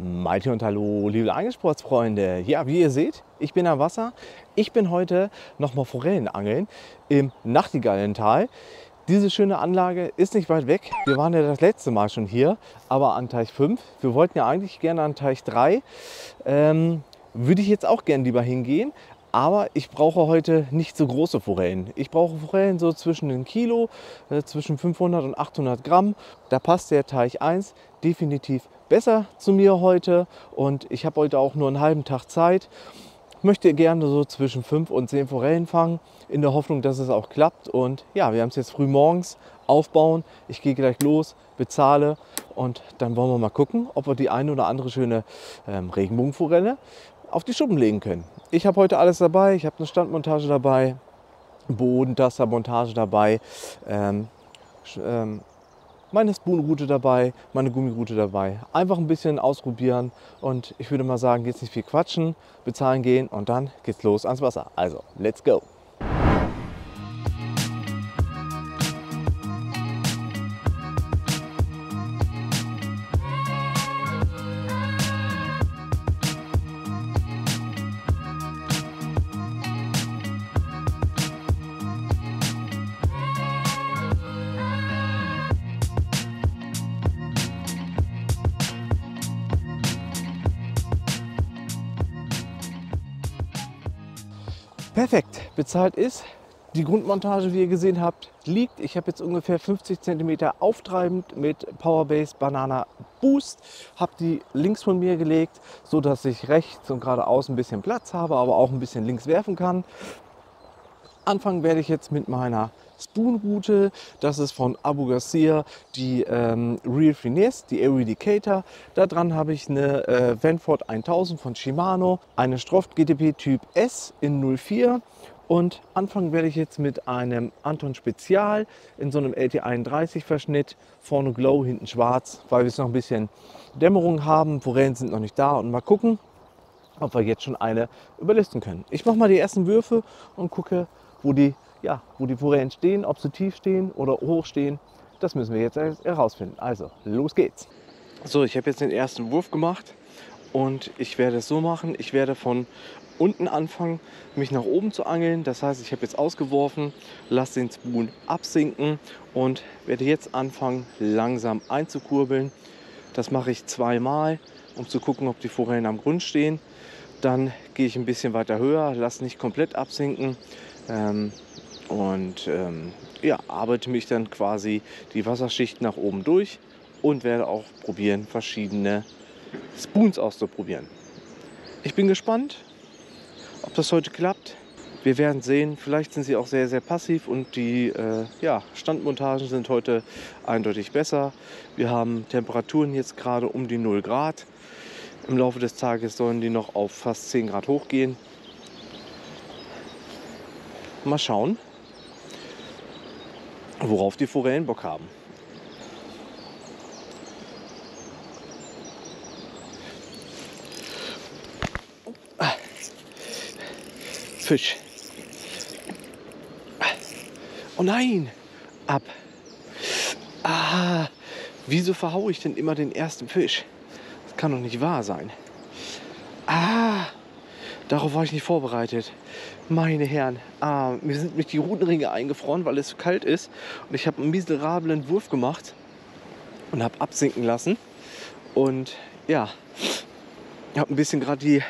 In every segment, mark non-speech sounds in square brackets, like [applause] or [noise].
Malte und hallo, liebe Angelsportsfreunde. Ja, wie ihr seht, ich bin am Wasser. Ich bin heute nochmal Forellen angeln im Nachtigallental. Diese schöne Anlage ist nicht weit weg. Wir waren ja das letzte Mal schon hier, aber an Teich 5. Wir wollten ja eigentlich gerne an Teich 3. Ähm, würde ich jetzt auch gerne lieber hingehen. Aber ich brauche heute nicht so große Forellen. Ich brauche Forellen so zwischen ein Kilo, äh, zwischen 500 und 800 Gramm. Da passt der Teich 1 definitiv besser zu mir heute und ich habe heute auch nur einen halben Tag Zeit. Möchte gerne so zwischen 5 und 10 Forellen fangen, in der Hoffnung, dass es auch klappt. Und ja, wir haben es jetzt früh morgens aufbauen. Ich gehe gleich los, bezahle und dann wollen wir mal gucken, ob wir die eine oder andere schöne ähm, Regenbogenforelle auf die Schuppen legen können. Ich habe heute alles dabei. Ich habe eine Standmontage dabei, Bodentastermontage dabei, ähm, ähm, meine Spoonroute dabei, meine Gummiroute dabei. Einfach ein bisschen ausprobieren und ich würde mal sagen, jetzt nicht viel quatschen, bezahlen gehen und dann geht's los ans Wasser. Also, let's go! Bezahlt ist. Die Grundmontage, wie ihr gesehen habt, liegt. Ich habe jetzt ungefähr 50 cm auftreibend mit Powerbase Banana Boost. Habe die links von mir gelegt, so dass ich rechts und geradeaus ein bisschen Platz habe, aber auch ein bisschen links werfen kann. Anfangen werde ich jetzt mit meiner Spoon-Route. Das ist von Abu Garcia die ähm, Real Finesse, die Eradicator. Da dran habe ich eine äh, Vanford 1000 von Shimano, eine Stroft GTP Typ S in 04 und anfangen werde ich jetzt mit einem Anton Spezial in so einem LT31 Verschnitt. Vorne Glow, hinten schwarz, weil wir es noch ein bisschen Dämmerung haben. Forellen sind noch nicht da und mal gucken, ob wir jetzt schon eine überlisten können. Ich mache mal die ersten Würfe und gucke, wo die ja, wo die Forellen stehen, ob sie tief stehen oder hoch stehen, das müssen wir jetzt herausfinden. Also, los geht's. So, ich habe jetzt den ersten Wurf gemacht und ich werde es so machen, ich werde von unten anfangen, mich nach oben zu angeln. Das heißt, ich habe jetzt ausgeworfen, lasse den Spoon absinken und werde jetzt anfangen, langsam einzukurbeln. Das mache ich zweimal, um zu gucken, ob die Forellen am Grund stehen. Dann gehe ich ein bisschen weiter höher, lasse nicht komplett absinken. Ähm, und ähm, ja, arbeite mich dann quasi die Wasserschicht nach oben durch und werde auch probieren, verschiedene Spoons auszuprobieren. Ich bin gespannt, ob das heute klappt. Wir werden sehen, vielleicht sind sie auch sehr, sehr passiv und die äh, ja, Standmontagen sind heute eindeutig besser. Wir haben Temperaturen jetzt gerade um die 0 Grad. Im Laufe des Tages sollen die noch auf fast 10 Grad hochgehen. Mal schauen, worauf die Forellen Bock haben. Fisch. Oh nein! Ab. Ah, wieso verhaue ich denn immer den ersten Fisch? Das kann doch nicht wahr sein. Ah, darauf war ich nicht vorbereitet. Meine Herren, ah, mir sind mich die Rutenringe eingefroren, weil es so kalt ist. Und ich habe einen miserablen Wurf gemacht und habe absinken lassen. Und ja, habe ein bisschen gerade die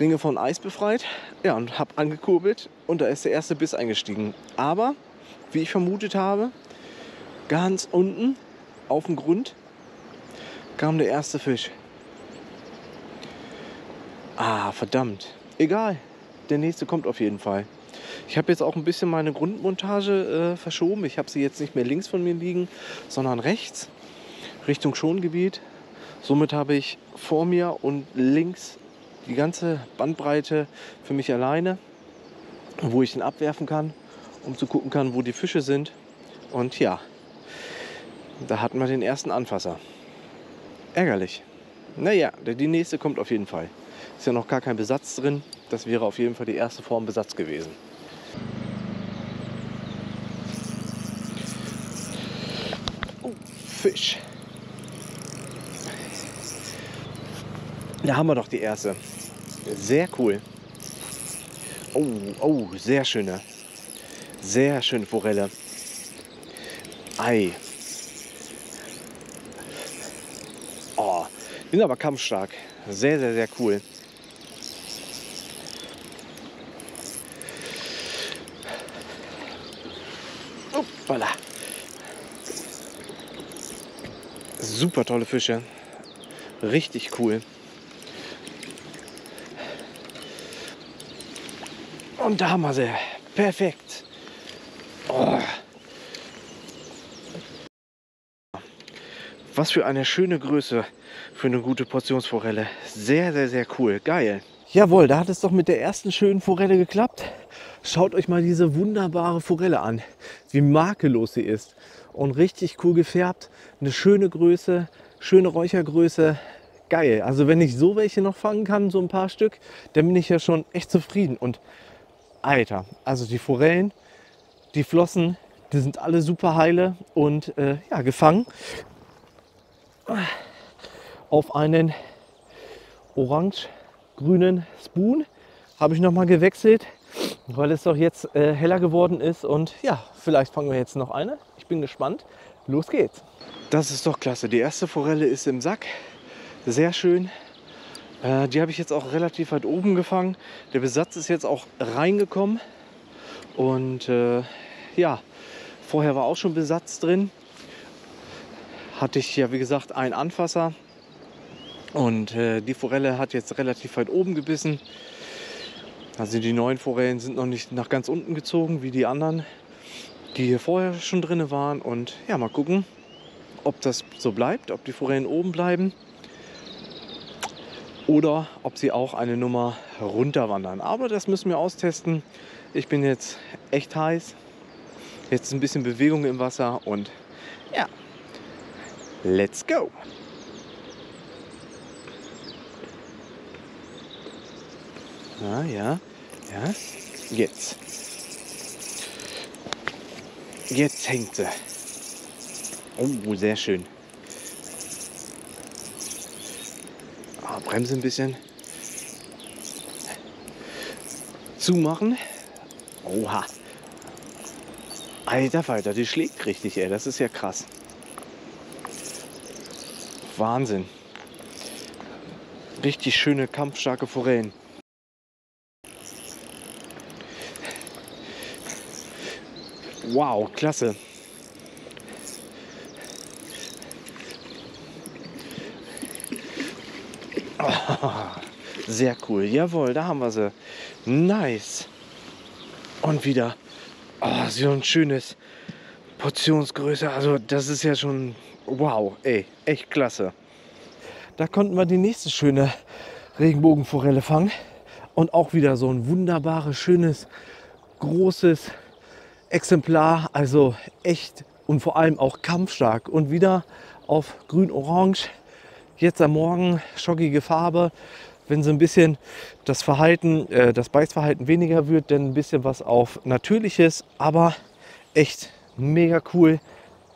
Ringe von Eis befreit. Ja, und habe angekurbelt und da ist der erste Biss eingestiegen. Aber, wie ich vermutet habe, ganz unten auf dem Grund kam der erste Fisch. Ah, verdammt. Egal, der nächste kommt auf jeden Fall. Ich habe jetzt auch ein bisschen meine Grundmontage äh, verschoben. Ich habe sie jetzt nicht mehr links von mir liegen, sondern rechts Richtung Schongebiet. Somit habe ich vor mir und links die ganze Bandbreite für mich alleine, wo ich den abwerfen kann, um zu gucken kann, wo die Fische sind. Und ja, da hatten wir den ersten Anfasser. Ärgerlich. Naja, die nächste kommt auf jeden Fall. Ist ja noch gar kein Besatz drin. Das wäre auf jeden Fall die erste Form Besatz gewesen. Oh, Fisch. Da haben wir doch die erste. Sehr cool. Oh, oh, sehr schöne. Sehr schöne Forelle. Ei. Oh, die sind aber kampfstark. Sehr, sehr, sehr cool. Hoppala. Super tolle Fische. Richtig cool. Und da haben wir sie. Perfekt. Oh. Was für eine schöne Größe für eine gute Portionsforelle. Sehr, sehr, sehr cool. Geil. Jawohl, da hat es doch mit der ersten schönen Forelle geklappt. Schaut euch mal diese wunderbare Forelle an, wie makellos sie ist. Und richtig cool gefärbt, eine schöne Größe, schöne Räuchergröße. Geil. Also wenn ich so welche noch fangen kann, so ein paar Stück, dann bin ich ja schon echt zufrieden. Und Alter, also die Forellen, die Flossen, die sind alle super heile und äh, ja, gefangen auf einen orange-grünen Spoon. Habe ich noch mal gewechselt, weil es doch jetzt äh, heller geworden ist. Und ja, vielleicht fangen wir jetzt noch eine. Ich bin gespannt. Los geht's. Das ist doch klasse. Die erste Forelle ist im Sack. Sehr schön. Äh, die habe ich jetzt auch relativ weit oben gefangen. Der Besatz ist jetzt auch reingekommen. Und äh, ja, vorher war auch schon Besatz drin. Hatte ich ja, wie gesagt, einen Anfasser. Und äh, die Forelle hat jetzt relativ weit oben gebissen. Also die neuen Forellen sind noch nicht nach ganz unten gezogen wie die anderen, die hier vorher schon drin waren. Und ja, mal gucken, ob das so bleibt, ob die Forellen oben bleiben oder ob sie auch eine Nummer runterwandern. Aber das müssen wir austesten. Ich bin jetzt echt heiß. Jetzt ein bisschen Bewegung im Wasser und ja, let's go. Ah, ja, ja, jetzt. Jetzt hängt sie. Oh, sehr schön. Bremse ein bisschen zumachen. Oha. Alter Falter, die schlägt richtig, ey. Das ist ja krass. Wahnsinn. Richtig schöne, kampfstarke Forellen. Wow, klasse. Sehr cool. Jawohl, da haben wir sie. Nice. Und wieder. Oh, so ein schönes Portionsgröße. Also das ist ja schon wow. Ey, echt klasse. Da konnten wir die nächste schöne Regenbogenforelle fangen. Und auch wieder so ein wunderbares, schönes, großes Exemplar. Also echt und vor allem auch kampfstark. Und wieder auf grün-orange jetzt am Morgen schockige Farbe. Wenn so ein bisschen das Verhalten, äh, das Beißverhalten weniger wird, dann ein bisschen was auf Natürliches, aber echt mega cool.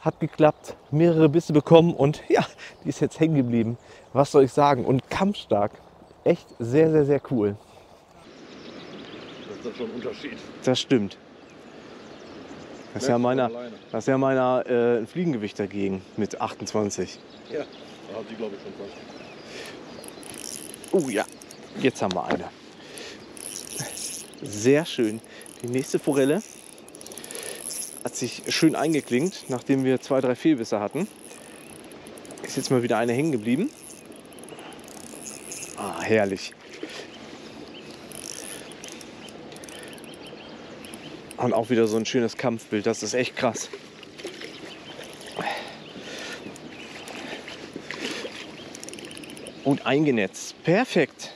Hat geklappt, mehrere Bisse bekommen und [laughs] ja, die ist jetzt hängen geblieben. Was soll ich sagen? Und kampfstark. Echt sehr, sehr, sehr cool. Das ist doch schon ein Unterschied. Das stimmt. Das ist ja meiner, das ist ja meiner äh, ein Fliegengewicht dagegen mit 28. Ja. Da hat sie, glaube ich, schon fast. Oh ja, jetzt haben wir eine. Sehr schön. Die nächste Forelle hat sich schön eingeklinkt, nachdem wir zwei, drei Fehlbisse hatten. Ist jetzt mal wieder eine hängen geblieben. Ah, herrlich. Und auch wieder so ein schönes Kampfbild. Das ist echt krass. Und eingenetzt. Perfekt.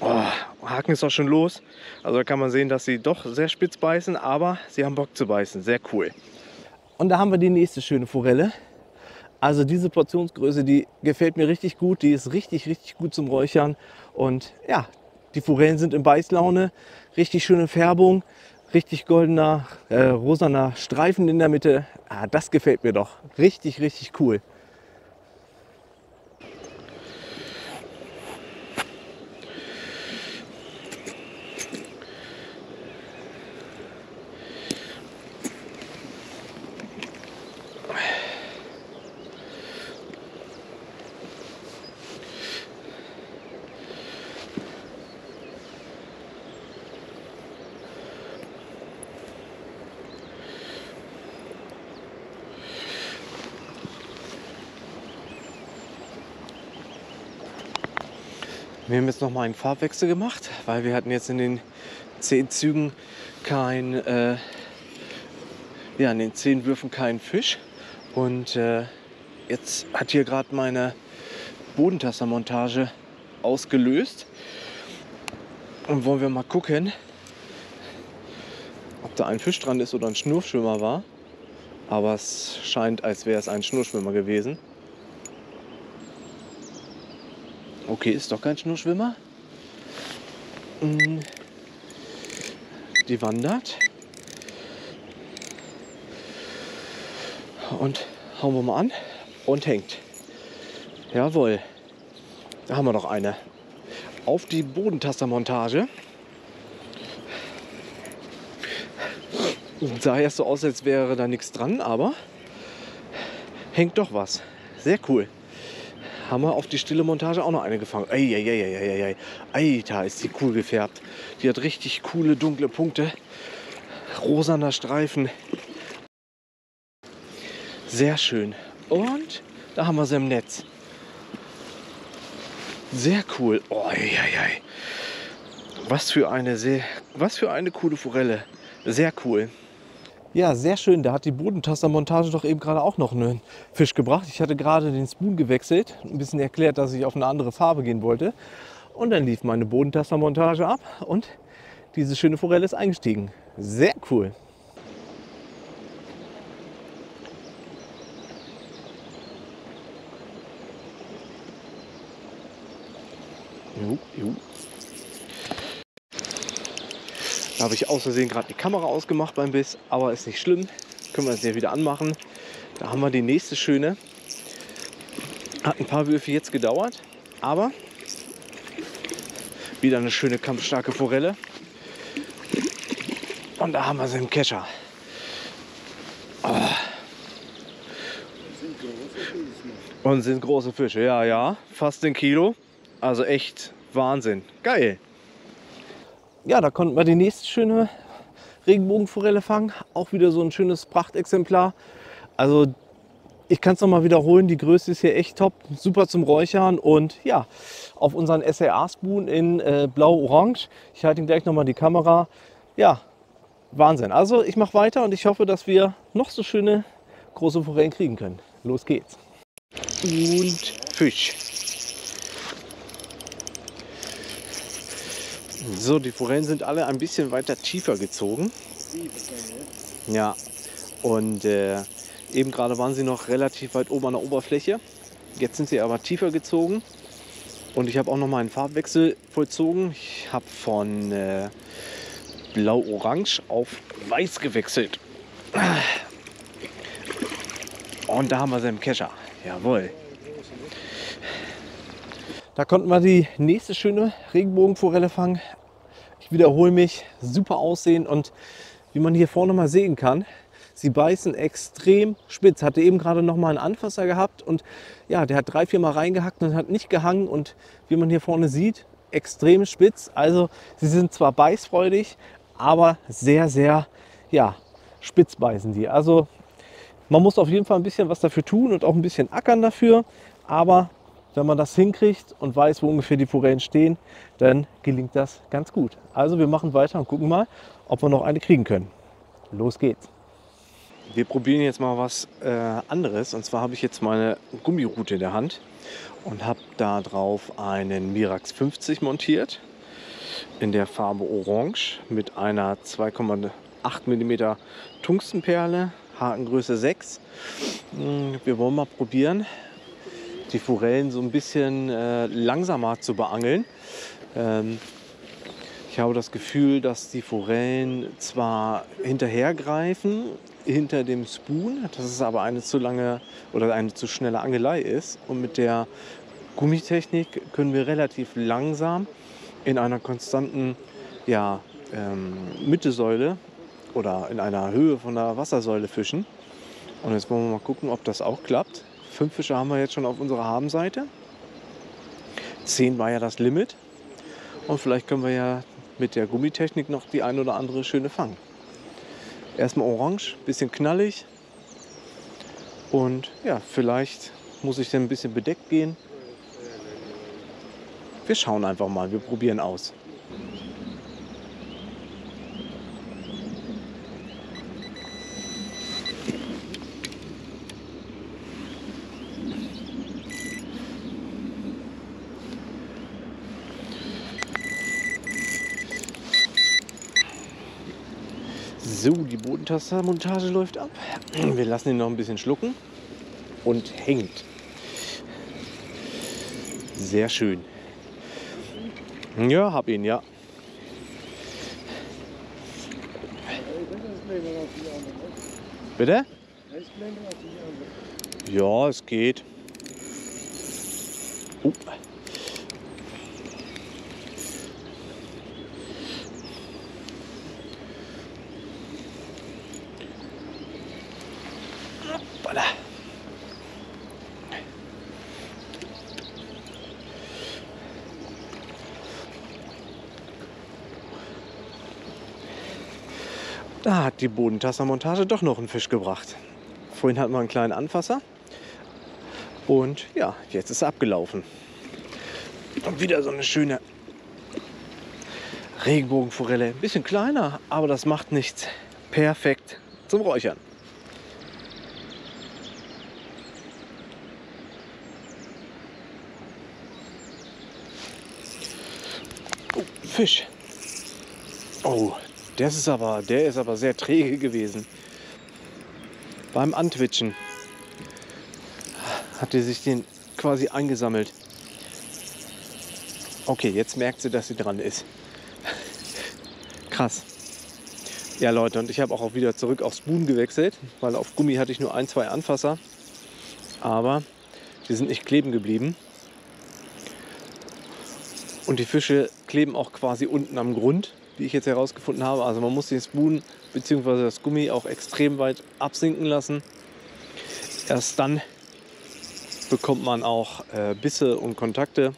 Oh, Haken ist auch schon los. Also da kann man sehen, dass sie doch sehr spitz beißen, aber sie haben Bock zu beißen. Sehr cool. Und da haben wir die nächste schöne Forelle. Also diese Portionsgröße, die gefällt mir richtig gut. Die ist richtig, richtig gut zum Räuchern. Und ja, die Forellen sind in Beißlaune. Richtig schöne Färbung. Richtig goldener, äh, rosaner Streifen in der Mitte. Ah, das gefällt mir doch. Richtig, richtig cool. Wir haben jetzt noch mal einen Farbwechsel gemacht, weil wir hatten jetzt in den zehn Zügen kein, äh, ja, in den zehn Würfen keinen Fisch. Und äh, jetzt hat hier gerade meine Bodentastermontage ausgelöst. Und wollen wir mal gucken, ob da ein Fisch dran ist oder ein Schnurschwimmer war. Aber es scheint, als wäre es ein Schnurschwimmer gewesen. Okay, ist doch kein Schnurschwimmer. Hm. Die wandert. Und hauen wir mal an und hängt. Jawohl. Da haben wir noch eine. Auf die Bodentastermontage. Sah erst so aus, als wäre da nichts dran, aber hängt doch was. Sehr cool. Haben wir auf die stille Montage auch noch eine gefangen. Eieieiei. Alter, ist die cool gefärbt. Die hat richtig coole dunkle Punkte. Rosaner Streifen. Sehr schön. Und da haben wir sie im Netz. Sehr cool. Oh, ei, ei, ei. Was für eine sehr, was für eine coole Forelle. Sehr cool. Ja, sehr schön. Da hat die Bodentastermontage doch eben gerade auch noch einen Fisch gebracht. Ich hatte gerade den Spoon gewechselt, ein bisschen erklärt, dass ich auf eine andere Farbe gehen wollte. Und dann lief meine Bodentastermontage ab und diese schöne Forelle ist eingestiegen. Sehr cool. Jo, jo. Da habe ich aus Versehen gerade die Kamera ausgemacht beim Biss, aber ist nicht schlimm. Können wir es ja wieder anmachen. Da haben wir die nächste schöne. Hat ein paar Würfe jetzt gedauert, aber wieder eine schöne kampfstarke Forelle. Und da haben wir sie im Kescher. Oh. Und sind große Fische, ja, ja. Fast ein Kilo. Also echt Wahnsinn. Geil. Ja, da konnten wir die nächste schöne Regenbogenforelle fangen. Auch wieder so ein schönes Prachtexemplar. Also ich kann es nochmal wiederholen, die Größe ist hier echt top, super zum Räuchern und ja, auf unseren SAR-Spoon in äh, blau-orange. Ich halte ihm gleich nochmal die Kamera. Ja, Wahnsinn. Also ich mache weiter und ich hoffe, dass wir noch so schöne große Forellen kriegen können. Los geht's. Und Fisch. So, die Forellen sind alle ein bisschen weiter tiefer gezogen. Ja, und äh, eben gerade waren sie noch relativ weit oben an der Oberfläche. Jetzt sind sie aber tiefer gezogen. Und ich habe auch noch mal einen Farbwechsel vollzogen. Ich habe von äh, blau-orange auf weiß gewechselt. Und da haben wir sie im Kescher. Jawohl. Da konnten wir die nächste schöne Regenbogenforelle fangen. Ich wiederhole mich, super aussehen und wie man hier vorne mal sehen kann, sie beißen extrem spitz. Hatte eben gerade noch mal einen Anfasser gehabt und ja, der hat drei, vier Mal reingehackt und hat nicht gehangen und wie man hier vorne sieht, extrem spitz. Also sie sind zwar beißfreudig, aber sehr, sehr ja, spitz beißen die. Also man muss auf jeden Fall ein bisschen was dafür tun und auch ein bisschen ackern dafür, aber wenn man das hinkriegt und weiß, wo ungefähr die Forellen stehen, dann gelingt das ganz gut. Also wir machen weiter und gucken mal, ob wir noch eine kriegen können. Los geht's. Wir probieren jetzt mal was äh, anderes. Und zwar habe ich jetzt meine Gummirute in der Hand und habe da drauf einen Mirax 50 montiert in der Farbe Orange mit einer 2,8 mm Tungstenperle, Hakengröße 6. Hm, wir wollen mal probieren, die Forellen so ein bisschen äh, langsamer zu beangeln. Ähm, ich habe das Gefühl, dass die Forellen zwar hinterhergreifen hinter dem Spoon, dass es aber eine zu lange oder eine zu schnelle Angelei ist. Und mit der Gummitechnik können wir relativ langsam in einer konstanten ja, ähm, Mittesäule oder in einer Höhe von der Wassersäule fischen. Und jetzt wollen wir mal gucken, ob das auch klappt. Fünf Fische haben wir jetzt schon auf unserer Habenseite. Zehn war ja das Limit. Und vielleicht können wir ja mit der Gummitechnik noch die ein oder andere schöne fangen. Erstmal orange, bisschen knallig. Und ja, vielleicht muss ich dann ein bisschen bedeckt gehen. wir schauen einfach mal, wir probieren aus. So, die Bodentastermontage läuft ab. Wir lassen ihn noch ein bisschen schlucken und hängt. Sehr schön. Ja, hab ihn, ja. Bitte? Ja, es geht. Oh. Hat die Bodentassermontage doch noch einen Fisch gebracht. Vorhin hatten wir einen kleinen Anfasser. Und ja, jetzt ist er abgelaufen. Und wieder so eine schöne Regenbogenforelle. Ein bisschen kleiner, aber das macht nichts. Perfekt zum Räuchern. Oh, Fisch. Oh, das ist aber, der ist aber sehr träge gewesen. Beim Antwitschen hat er sich den quasi eingesammelt. Okay, jetzt merkt sie, dass sie dran ist. [laughs] Krass. Ja, Leute, und ich habe auch wieder zurück aufs Spoon gewechselt, weil auf Gummi hatte ich nur ein, zwei Anfasser. Aber die sind nicht kleben geblieben. Und die Fische kleben auch quasi unten am Grund, wie ich jetzt herausgefunden habe. Also man muss den Spoon bzw. das Gummi auch extrem weit absinken lassen. Erst dann bekommt man auch äh, Bisse und Kontakte.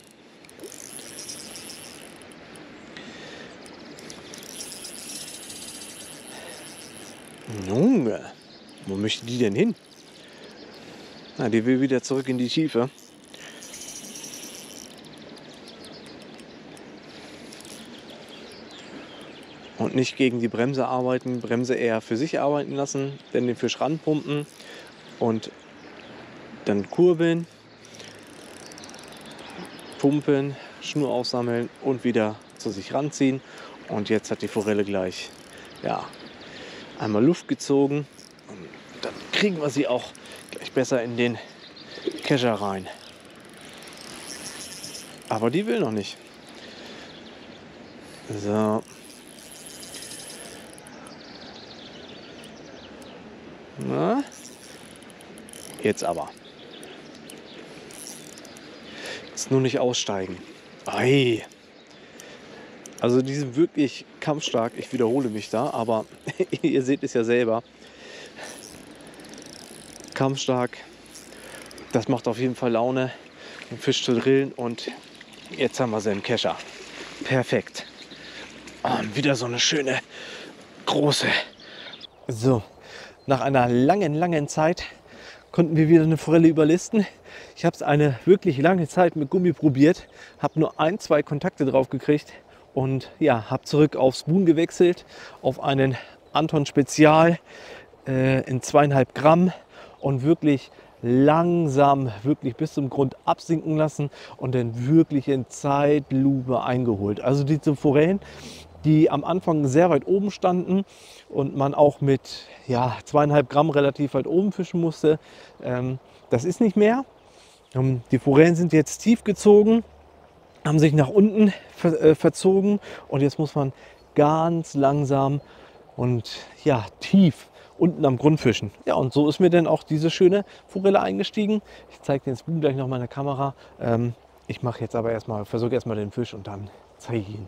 Junge, wo möchte die denn hin? Na, die will wieder zurück in die Tiefe. Nicht gegen die Bremse arbeiten, Bremse eher für sich arbeiten lassen, dann den Fisch ranpumpen und dann kurbeln, pumpen, Schnur aufsammeln und wieder zu sich ranziehen. Und jetzt hat die Forelle gleich ja, einmal Luft gezogen. Und dann kriegen wir sie auch gleich besser in den Kescher rein. Aber die will noch nicht. So. Na? Jetzt aber. Jetzt nur nicht aussteigen. Ei. Also die sind wirklich kampfstark. Ich wiederhole mich da, aber [laughs] ihr seht es ja selber. Kampfstark. Das macht auf jeden Fall Laune, den Fisch zu drillen. Und jetzt haben wir sie im Kescher. Perfekt. Und wieder so eine schöne große. So, nach einer langen, langen Zeit konnten wir wieder eine Forelle überlisten. Ich habe es eine wirklich lange Zeit mit Gummi probiert, habe nur ein, zwei Kontakte drauf gekriegt und ja, habe zurück aufs Spoon gewechselt, auf einen Anton Spezial äh, in zweieinhalb Gramm und wirklich langsam wirklich bis zum Grund absinken lassen und dann wirklich in Zeitlupe eingeholt. Also diese Forellen, die am Anfang sehr weit oben standen und man auch mit ja, zweieinhalb Gramm relativ weit oben fischen musste, ähm, das ist nicht mehr. Ähm, die Forellen sind jetzt tief gezogen haben sich nach unten ver äh, verzogen und jetzt muss man ganz langsam und ja, tief unten am Grund fischen. Ja, und so ist mir dann auch diese schöne Forelle eingestiegen. Ich zeige den Spoon gleich noch meiner Kamera. Ähm, ich mache jetzt aber erstmal, versuche erstmal den Fisch und dann zeige ich ihn.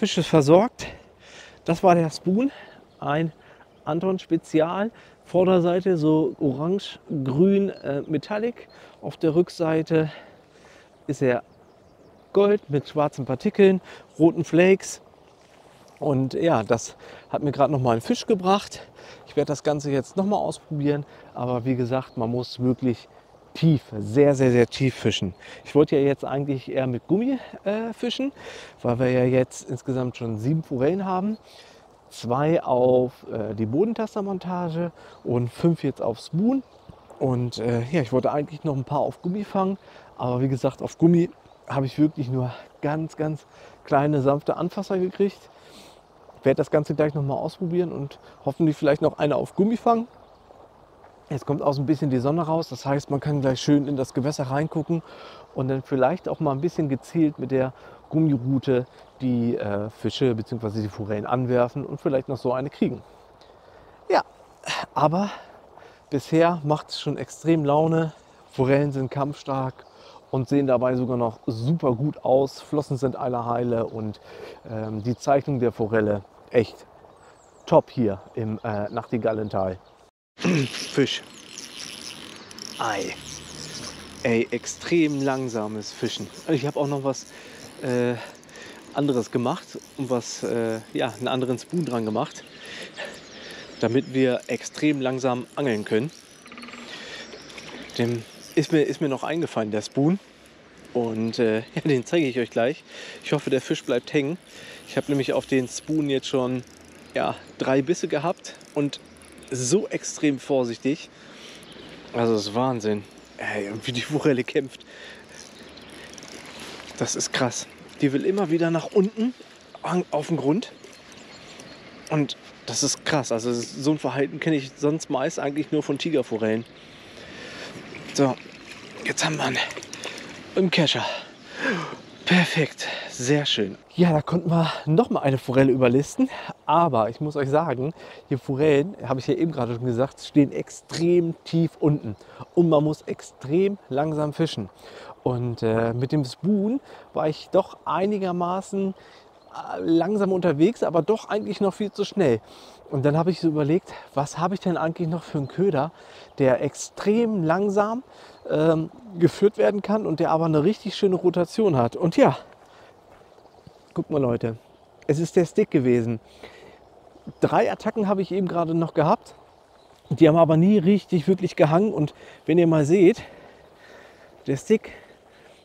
Fisch versorgt. Das war der Spoon, ein Anton Spezial. Vorderseite so orange-grün äh. Auf der Rückseite ist er Gold mit schwarzen Partikeln, roten Flakes. Und ja, das hat mir gerade noch mal einen Fisch gebracht. Ich werde das Ganze jetzt noch mal ausprobieren. Aber wie gesagt, man muss wirklich tief, sehr, sehr, sehr tief fischen. Ich wollte ja jetzt eigentlich eher mit Gummi äh, fischen, weil wir ja jetzt insgesamt schon sieben Forellen haben. Zwei auf äh, die Bodentastermontage und fünf jetzt auf Spoon. Und äh, ja, ich wollte eigentlich noch ein paar auf Gummi fangen, aber wie gesagt, auf Gummi habe ich wirklich nur ganz, ganz kleine, sanfte Anfasser gekriegt. Ich werde das Ganze gleich noch mal ausprobieren und hoffentlich vielleicht noch eine auf Gummi fangen. Jetzt kommt auch so ein bisschen die Sonne raus, das heißt, man kann gleich schön in das Gewässer reingucken und dann vielleicht auch mal ein bisschen gezielt mit der Gummiroute die äh, Fische bzw. die Forellen anwerfen und vielleicht noch so eine kriegen. Ja, aber bisher macht es schon extrem Laune. Forellen sind kampfstark und sehen dabei sogar noch super gut aus. Flossen sind alle heile und ähm, die Zeichnung der Forelle echt top hier im äh, Nachtigallental. Fisch. Ei. Ey, extrem langsames Fischen. Ich habe auch noch was äh, anderes gemacht und was, äh, ja, einen anderen Spoon dran gemacht, damit wir extrem langsam angeln können. Dem ist mir, ist mir noch eingefallen, der Spoon. Und äh, [laughs] ja, den zeige ich euch gleich. Ich hoffe, der Fisch bleibt hängen. Ich habe nämlich auf den Spoon jetzt schon ja, drei Bisse gehabt und so extrem vorsichtig. Also das ist Wahnsinn. Ey, wie die Forelle kämpft. Das ist krass. Die will immer wieder nach unten auf den Grund. Und das ist krass. Also so ein Verhalten kenne ich sonst meist eigentlich nur von Tigerforellen. So, jetzt haben wir ihn im Kescher. Perfekt, sehr schön. Ja, da konnten wir noch mal eine Forelle überlisten. Aber ich muss euch sagen, die Forellen, habe ich ja eben gerade schon gesagt, stehen extrem tief unten. Und man muss extrem langsam fischen. Und äh, mit dem Spoon war ich doch einigermaßen äh, langsam unterwegs, aber doch eigentlich noch viel zu schnell. Und dann habe ich so überlegt, was habe ich denn eigentlich noch für einen Köder, der extrem langsam ähm, geführt werden kann und der aber eine richtig schöne Rotation hat. Und ja, guck mal Leute, es ist der Stick gewesen. Drei Attacken habe ich eben gerade noch gehabt. Die haben aber nie richtig wirklich gehangen. Und wenn ihr mal seht, der Stick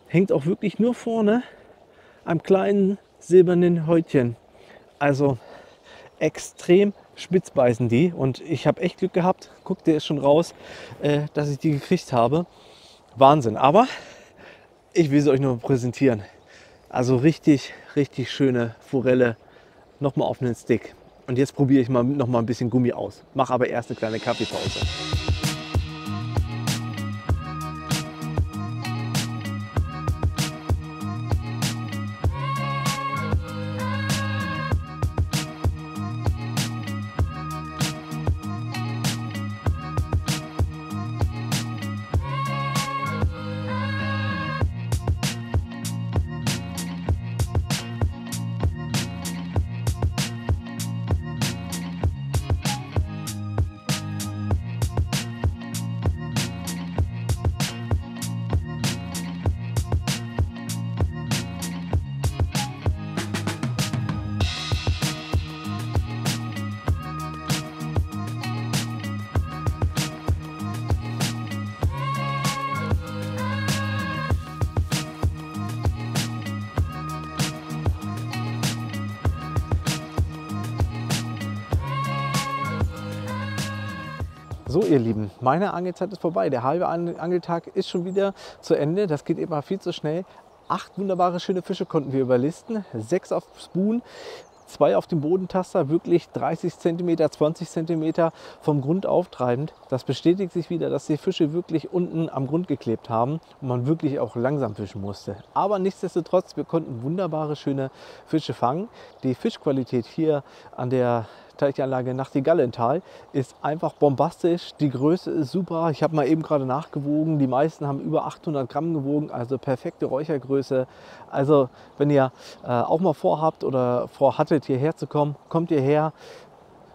hängt auch wirklich nur vorne am kleinen silbernen Häutchen. Also extrem spitz beißen die. Und ich habe echt Glück gehabt. Guck, der ist schon raus, äh, dass ich die gekriegt habe. Wahnsinn. Aber ich will sie euch nur präsentieren. Also richtig, richtig schöne Forelle. Nochmal auf einen Stick. Und jetzt probiere ich mal noch mal ein bisschen Gummi aus. Mache aber erst eine kleine Kaffeepause. So, ihr Lieben, meine Angelzeit ist vorbei. Der halbe Angeltag ist schon wieder zu Ende. Das geht immer viel zu schnell. Acht wunderbare, schöne Fische konnten wir überlisten. Sechs auf Spoon, zwei auf dem Bodentaster, wirklich 30 cm, 20 cm vom Grund auftreibend. Das bestätigt sich wieder, dass die Fische wirklich unten am Grund geklebt haben und man wirklich auch langsam fischen musste. Aber nichtsdestotrotz, wir konnten wunderbare, schöne Fische fangen. Die Fischqualität hier an der Teichanlage Nachtigallental ist einfach bombastisch. Die Größe ist super. Ich habe mal eben gerade nachgewogen. Die meisten haben über 800 Gramm gewogen, also perfekte Räuchergröße. Also wenn ihr äh, auch mal vorhabt oder vorhattet, hierher zu kommen, kommt ihr her.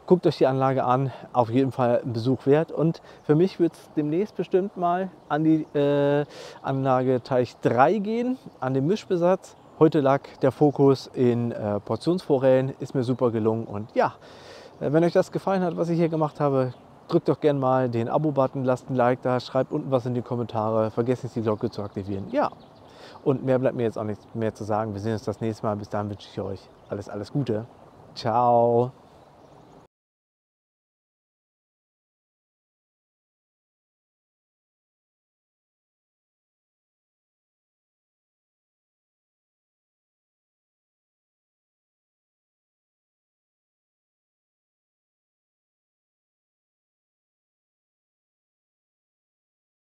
Guckt euch die Anlage an, auf jeden Fall ein Besuch wert. Und für mich wird es demnächst bestimmt mal an die äh, Anlage Teich 3 gehen, an den Mischbesatz. Heute lag der Fokus in äh, Portionsforellen, ist mir super gelungen und ja, wenn euch das gefallen hat, was ich hier gemacht habe, Drückt doch gerne mal den Abo-Button, lasst ein Like da, schreibt unten was in die Kommentare, vergesst nicht die Glocke zu aktivieren. Ja, und mehr bleibt mir jetzt auch nicht mehr zu sagen. Wir sehen uns das nächste Mal. Bis dahin wünsche ich euch alles, alles Gute. Ciao.